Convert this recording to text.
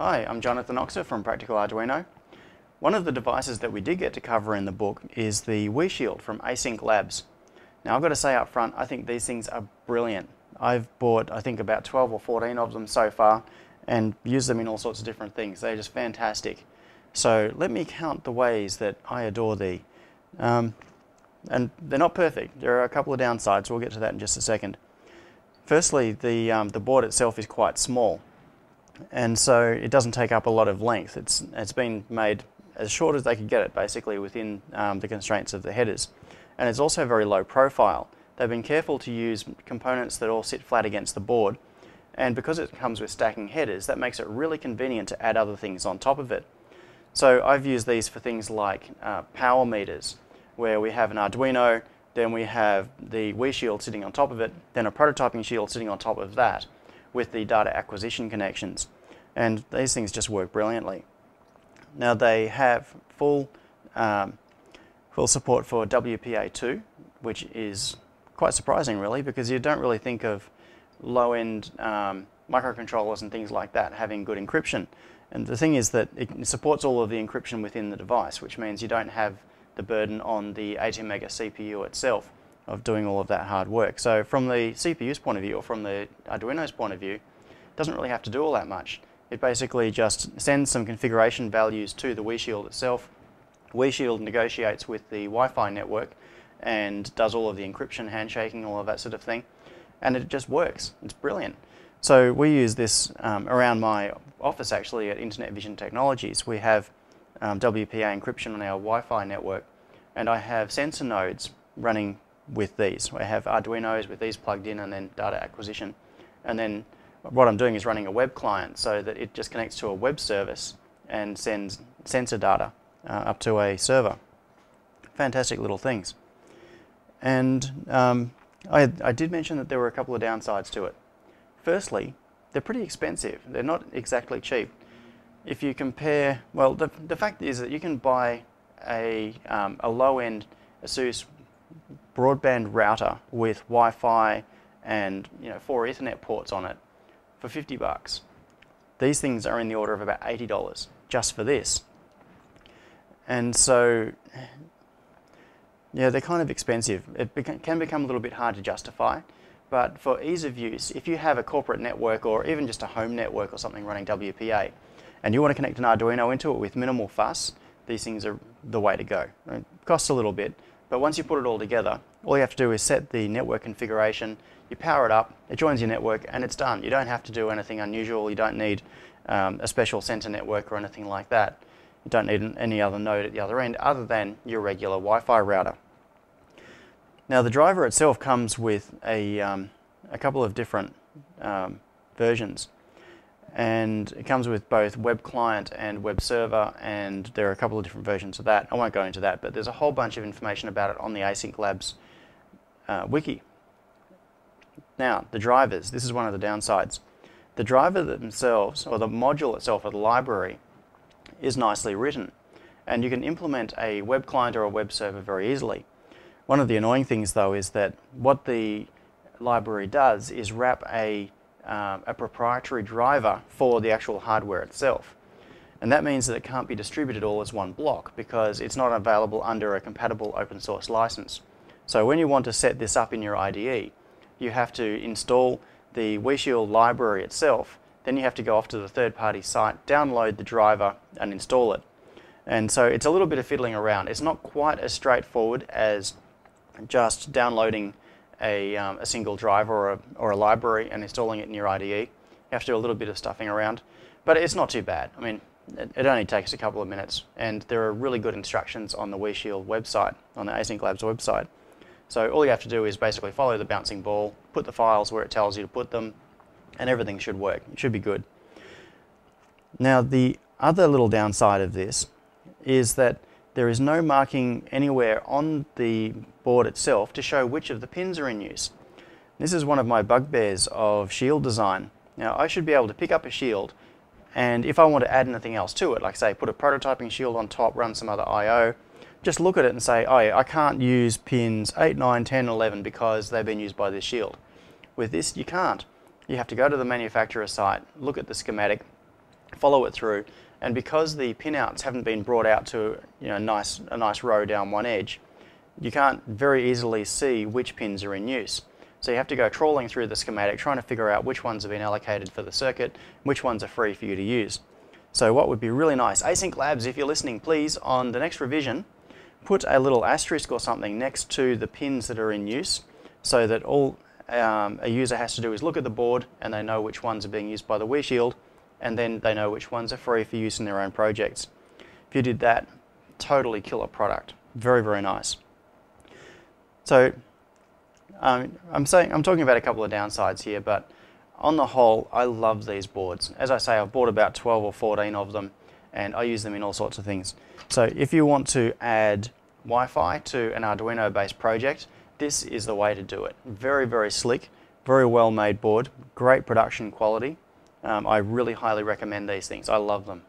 Hi, I'm Jonathan Oxer from Practical Arduino. One of the devices that we did get to cover in the book is the WiShield from Async Labs. Now I've got to say up front, I think these things are brilliant. I've bought, I think, about 12 or 14 of them so far and used them in all sorts of different things. They're just fantastic. So let me count the ways that I adore thee. Um, and they're not perfect. There are a couple of downsides. We'll get to that in just a second. Firstly, the, um, the board itself is quite small, and so it doesn't take up a lot of length. It's, it's been made as short as they could get it, basically, within um, the constraints of the headers. And it's also very low profile. They've been careful to use components that all sit flat against the board, and because it comes with stacking headers, that makes it really convenient to add other things on top of it. So I've used these for things like uh, power meters, where we have an Arduino, then we have the WiShield sitting on top of it, then a prototyping shield sitting on top of that with the data acquisition connections. And these things just work brilliantly. Now they have full, um, full support for WPA2, which is quite surprising really because you don't really think of low-end um, microcontrollers and things like that having good encryption. And the thing is that it supports all of the encryption within the device, which means you don't have the burden on the ATmega CPU itself of doing all of that hard work. So from the CPU's point of view, or from the Arduino's point of view, it doesn't really have to do all that much. It basically just sends some configuration values to the WiShield itself. WiShield negotiates with the Wi-Fi network and does all of the encryption, handshaking, all of that sort of thing. And it just works. It's brilliant. So we use this um, around my office actually at Internet Vision Technologies. We have um, WPA encryption on our Wi-Fi network, and I have sensor nodes running with these. I have Arduinos with these plugged in and then data acquisition. And then what I'm doing is running a web client so that it just connects to a web service and sends sensor data uh, up to a server. Fantastic little things. And um, I, I did mention that there were a couple of downsides to it. Firstly, they're pretty expensive. They're not exactly cheap if you compare, well, the, the fact is that you can buy a, um, a low-end ASUS broadband router with Wi-Fi and you know four Ethernet ports on it for 50 bucks. These things are in the order of about $80 just for this. And so, yeah, they're kind of expensive. It beca can become a little bit hard to justify. But for ease of use, if you have a corporate network or even just a home network or something running WPA, and you want to connect an Arduino into it with minimal fuss, these things are the way to go. It costs a little bit, but once you put it all together, all you have to do is set the network configuration, you power it up, it joins your network, and it's done. You don't have to do anything unusual. You don't need um, a special center network or anything like that. You don't need any other node at the other end other than your regular Wi-Fi router. Now the driver itself comes with a, um, a couple of different um, versions and it comes with both web client and web server and there are a couple of different versions of that. I won't go into that but there's a whole bunch of information about it on the Async Labs uh, wiki. Now the drivers, this is one of the downsides. The driver themselves or the module itself or the library is nicely written and you can implement a web client or a web server very easily. One of the annoying things though is that what the library does is wrap a um, a proprietary driver for the actual hardware itself. And that means that it can't be distributed all as one block because it's not available under a compatible open source license. So when you want to set this up in your IDE, you have to install the WiShield library itself, then you have to go off to the third-party site, download the driver and install it. And so it's a little bit of fiddling around. It's not quite as straightforward as just downloading a, um, a single driver or a, or a library and installing it in your IDE. You have to do a little bit of stuffing around, but it's not too bad. I mean, it, it only takes a couple of minutes, and there are really good instructions on the WiShield website, on the Async Labs website. So all you have to do is basically follow the bouncing ball, put the files where it tells you to put them, and everything should work. It should be good. Now the other little downside of this is that there is no marking anywhere on the board itself to show which of the pins are in use. This is one of my bugbears of shield design. Now I should be able to pick up a shield and if I want to add anything else to it, like say put a prototyping shield on top, run some other I.O., just look at it and say, oh yeah, I can't use pins 8, 9, 10, 11 because they've been used by this shield. With this, you can't. You have to go to the manufacturer site, look at the schematic, follow it through, and because the pinouts haven't been brought out to you know nice a nice row down one edge, you can't very easily see which pins are in use. So you have to go trawling through the schematic, trying to figure out which ones have been allocated for the circuit, which ones are free for you to use. So what would be really nice, Async Labs, if you're listening, please, on the next revision, put a little asterisk or something next to the pins that are in use so that all um, a user has to do is look at the board and they know which ones are being used by the WiShield and then they know which ones are free for use in their own projects. If you did that, totally killer product. Very, very nice. So um, I'm saying I'm talking about a couple of downsides here, but on the whole, I love these boards. As I say, I've bought about 12 or 14 of them, and I use them in all sorts of things. So if you want to add Wi-Fi to an Arduino-based project, this is the way to do it. Very, very slick, very well made board, great production quality. Um, I really highly recommend these things. I love them.